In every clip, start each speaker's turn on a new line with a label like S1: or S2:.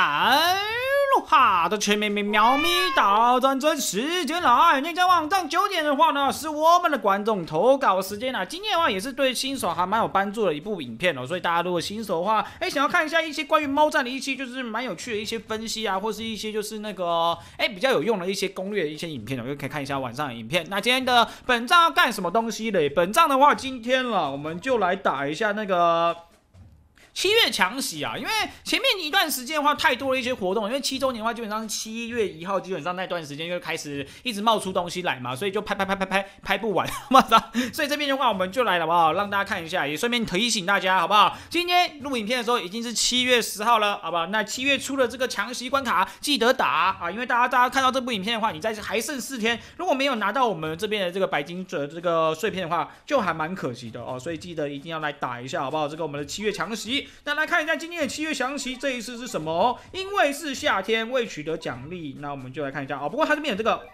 S1: 哎喽哈的全面面喵咪大战争时间来，那家网站九点的话呢，是我们的观众投稿时间啊。今天的话也是对新手还蛮有帮助的一部影片哦，所以大家如果新手的话，哎，想要看一下一些关于猫战的一些就是蛮有趣的一些分析啊，或是一些就是那个哎比较有用的一些攻略的一些影片哦，就可以看一下晚上的影片。那今天的本仗要干什么东西嘞？本仗的话，今天了，我们就来打一下那个。七月强袭啊，因为前面一段时间的话太多了一些活动，因为七周年的话基本上七月一号，基本上那段时间就开始一直冒出东西来嘛，所以就拍拍拍拍拍拍不完，马上，所以这边的话我们就来了，好不好？让大家看一下，也顺便提醒大家，好不好？今天录影片的时候已经是七月十号了，好不好？那七月初的这个强袭关卡记得打啊，因为大家大家看到这部影片的话，你在还剩四天，如果没有拿到我们这边的这个白金的这个碎片的话，就还蛮可惜的哦，所以记得一定要来打一下，好不好？这个我们的七月强袭。那来看一下今天的七月详情，这一次是什么？因为是夏天，未取得奖励，那我们就来看一下哦。不过它这边有这个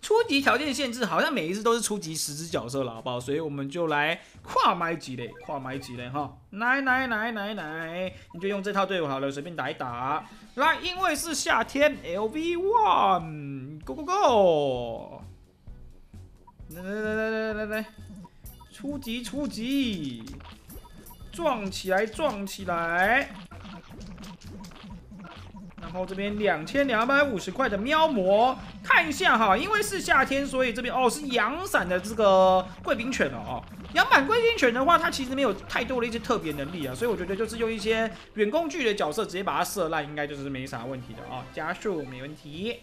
S1: 初级条件限制，好像每一次都是初级十只角色了，好不好？所以我们就来跨买几嘞，跨买几嘞哈！来来来来来，你就用这套队伍好了，随便打一打。来，因为是夏天，LV One，Go Go Go！来来来来来来来，初级初级。撞起来，撞起来！然后这边两千两百五十块的喵魔，看一下哈，因为是夏天，所以这边哦是阳伞的这个贵宾犬了哦。阳版贵宾犬的话，它其实没有太多的一些特别能力啊，所以我觉得就是用一些远攻距的角色直接把它射烂，应该就是没啥问题的哦。加速没问题，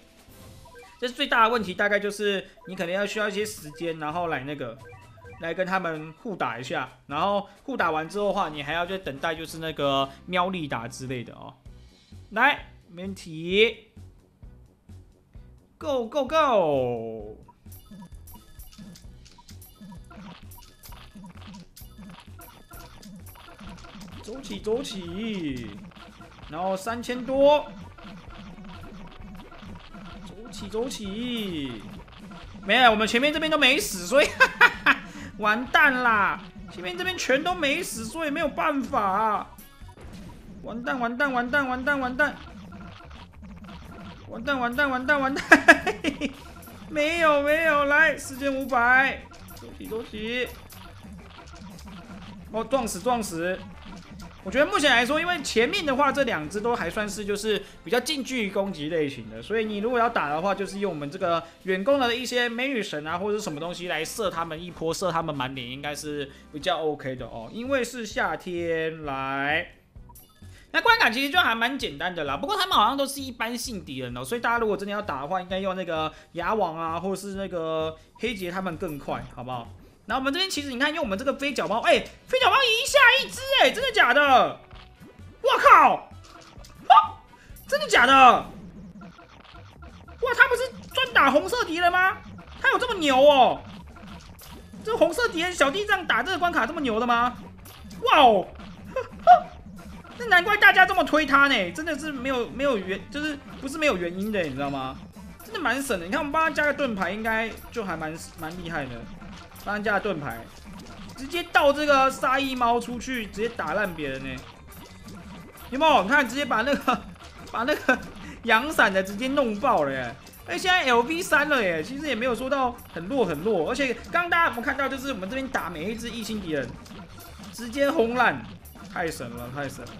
S1: 这是最大的问题，大概就是你可能要需要一些时间，然后来那个。来跟他们互打一下，然后互打完之后的话，你还要再等待，就是那个喵力达之类的哦。来，没问题，Go Go Go，走起走起，然后三千多，走起走起，没有，我们前面这边都没死，所以。完蛋啦！前面这边全都没死，所以没有办法。完蛋完蛋完蛋完蛋完蛋！完蛋完蛋完蛋完蛋！没有没有，来四千五百，走起走起。哦，撞死撞死！我觉得目前来说，因为前面的话这两只都还算是就是比较近距离攻击类型的，所以你如果要打的话，就是用我们这个远攻的一些美女神啊，或者是什么东西来射他们一波，射他们满脸，应该是比较 OK 的哦。因为是夏天来，那关卡其实就还蛮简单的啦。不过他们好像都是一般性敌人哦，所以大家如果真的要打的话，应该用那个牙王啊，或是那个黑杰他们更快，好不好？然后我们这边其实你看，用我们这个飞脚猫，哎，飞脚猫一下一只，哎，真的假的？我靠！哇，真的假的？哇，他不是专打红色敌人吗？他有这么牛哦？这红色敌人小弟这样打这个关卡这么牛的吗？哇哦！那难怪大家这么推他呢，真的是没有没有原，就是不是没有原因的，你知道吗？真的蛮省的。你看我们帮他加个盾牌，应该就还蛮蛮厉害的。帮家的盾牌，直接倒这个沙溢猫出去，直接打烂别人呢。有没有？你看，直接把那个 把那个 阳伞的直接弄爆了耶！哎，现在 LV 三了耶，其实也没有说到很弱很弱，而且刚大家有没有看到，就是我们这边打每一只异星敌人，直接轰烂，太神了，太神了，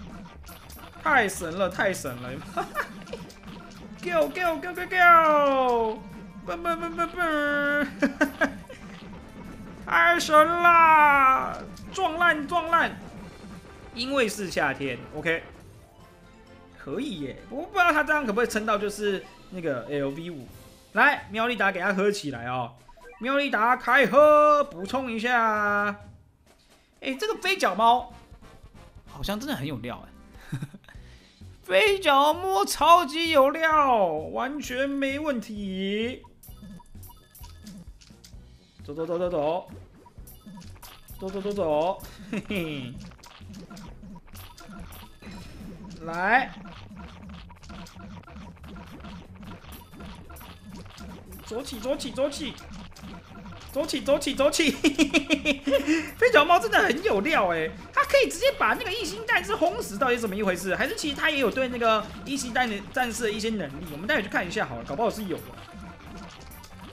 S1: 太神了，太神了哈哈！Go go go go go！嘣嘣嘣嘣嘣！太神啦！撞烂撞烂，因为是夏天，OK，可以耶。我不知道他这样可不可以撑到就是那个 LV 五。来，喵利达给他喝起来哦！喵利达开喝，补充一下。哎，这个飞脚猫好像真的很有料哎！飞脚猫超级有料，完全没问题。走走走走走，走走走走，嘿嘿，来走起，走起，走起，走起，走起，走起！嘿嘿嘿飞脚猫真的很有料哎，它可以直接把那个异星战士轰死，到底怎么一回事？还是其实它也有对那个异星战战士的一些能力？我们待会去看一下好了，搞不好是有的。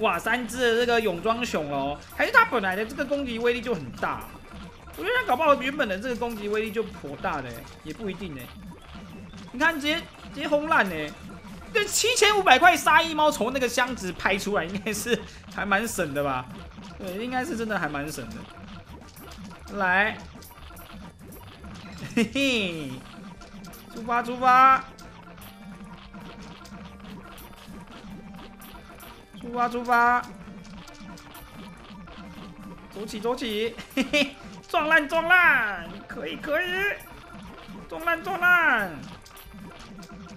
S1: 哇，三只的这个泳装熊哦，还是它本来的这个攻击威力就很大？我觉得它搞不好原本的这个攻击威力就颇大的，也不一定呢。你看，直接直接轰烂呢！这七千五百块沙溢猫从那个箱子拍出来，应该是还蛮省的吧？对，应该是真的还蛮省的。来，嘿嘿，出发出发，出发出发，走起走起，嘿嘿，撞烂撞烂，可以可以，撞烂撞烂。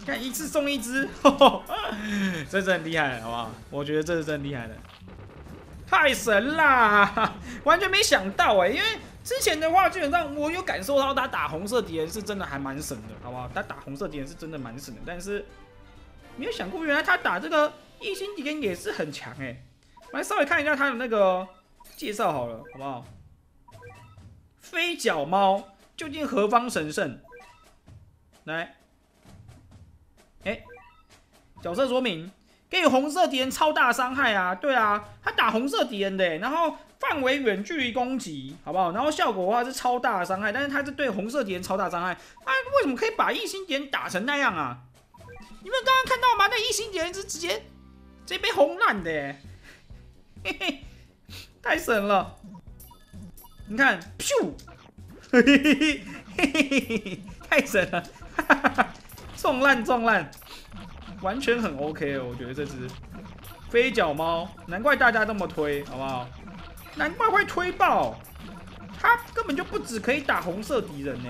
S1: 看一次送一只，这真很厉害，好不好？我觉得这是真厉害的，太神啦！完全没想到哎，因为之前的话，基本上我有感受到他打红色敌人是真的还蛮神的，好不好？他打红色敌人是真的蛮神的，但是没有想过原来他打这个异星敌人也是很强哎。来稍微看一下他的那个介绍好了，好不好？飞脚猫究竟何方神圣？来。哎，角色说明，给予红色敌人超大伤害啊！对啊，他打红色敌人的，然后范围远距离攻击，好不好？然后效果的话是超大的伤害，但是他是对红色敌人超大伤害，啊，为什么可以把异星敌人打成那样啊？你们刚刚看到吗？那异星敌人是直接直接被轰烂的，嘿嘿，太神了！你看，咻，嘿嘿嘿嘿嘿嘿，太神了！哈哈哈。撞烂撞烂，完全很 OK 哦，我觉得这只飞脚猫，难怪大家这么推，好不好？难怪会推爆，它根本就不止可以打红色敌人呢。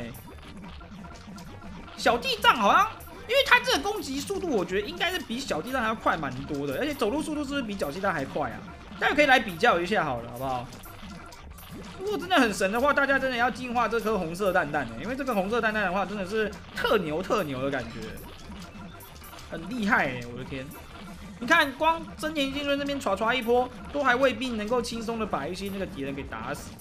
S1: 小地藏好像，因为它这个攻击速度，我觉得应该是比小鸡蛋还要快蛮多的，而且走路速度是不是比小鸡蛋还快啊？大家可以来比较一下好了，好不好？如果真的很神的话，大家真的要进化这颗红色蛋蛋因为这个红色蛋蛋的话，真的是特牛特牛的感觉，很厉害哎！我的天，你看光真田金尊这边唰唰一波，都还未必能够轻松的把一些那个敌人给打死。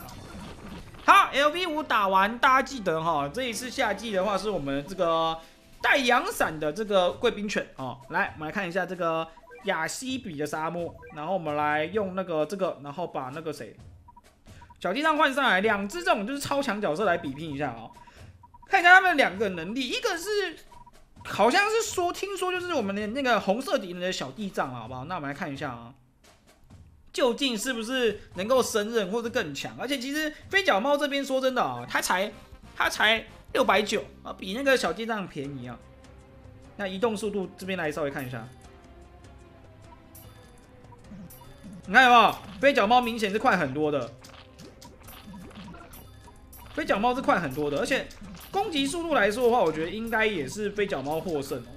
S1: 好，L V 五打完，大家记得哈，这一次夏季的话是我们这个带阳伞的这个贵宾犬哦。来，我们来看一下这个亚西比的沙漠，然后我们来用那个这个，然后把那个谁。小地上换上来两只这种就是超强角色来比拼一下啊，看一下他们两个能力，一个是好像是说听说就是我们的那个红色敌人的小地藏，好不好？那我们来看一下啊，究竟是不是能够胜任或者更强？而且其实飞角猫这边说真的啊，它才它才六百九啊，比那个小地藏便宜啊。那移动速度这边来稍微看一下，你看有没有？飞脚猫明显是快很多的。飞脚猫是快很多的，而且攻击速度来说的话，我觉得应该也是飞脚猫获胜哦。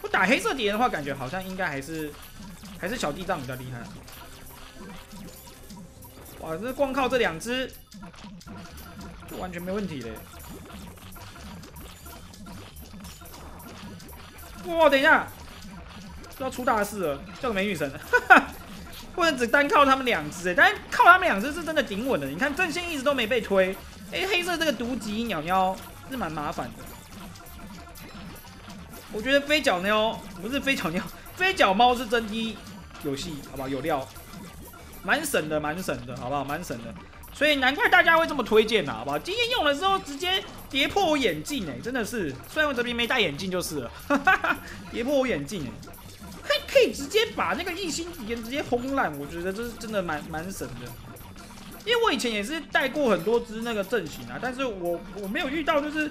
S1: 我打黑色敌人的话，感觉好像应该还是还是小地藏比较厉害。哇，这光靠这两只就完全没问题嘞！哇，等一下，要出大事了，叫个美女神！哈哈。不能只单靠他们两只哎，但是靠他们两只是真的顶稳的。你看阵线一直都没被推，哎，黑色这个毒棘鸟鸟是蛮麻烦的。我觉得飞脚鸟不是飞脚鸟，飞脚猫是真踢游戏，好不好？有料，蛮省的，蛮省的，好不好？蛮省的，所以难怪大家会这么推荐呐，好不好？今天用的时候直接跌破我眼镜哎，真的是，虽然我这边没戴眼镜就是了，跌破我眼镜哎。可以可以直接把那个异星敌人直接轰烂，我觉得这是真的蛮蛮省的。因为我以前也是带过很多只那个阵型啊，但是我我没有遇到就是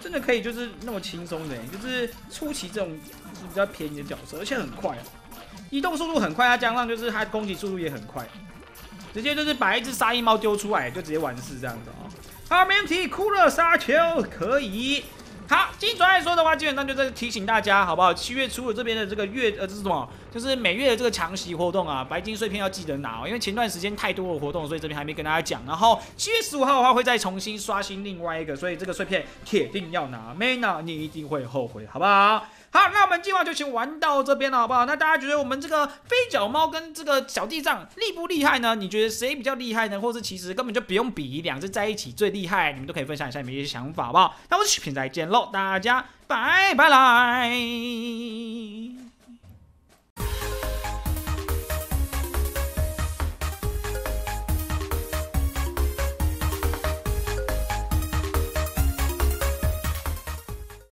S1: 真的可以就是那么轻松的，就是初期这种比较便宜的角色，而且很快，移动速度很快，它加上就是它攻击速度也很快，直接就是把一只沙鹰猫丢出来就直接完事这样子啊。好，没问题，酷热沙丘可以。好，金主来说的话，基本上就在提醒大家，好不好？七月初的这边的这个月，呃，这是什么？就是每月的这个强袭活动啊，白金碎片要记得拿哦，因为前段时间太多的活动，所以这边还没跟大家讲。然后七月十五号的话，会再重新刷新另外一个，所以这个碎片铁定要拿，没拿你一定会后悔，好不好？好，那我们今晚就先玩到这边了，好不好？那大家觉得我们这个飞脚猫跟这个小地藏厉不厉害呢？你觉得谁比较厉害呢？或是其实根本就不用比，两只在一起最厉害，你们都可以分享一下你们一些想法，好不好？那我们视频再见喽，大家拜拜啦。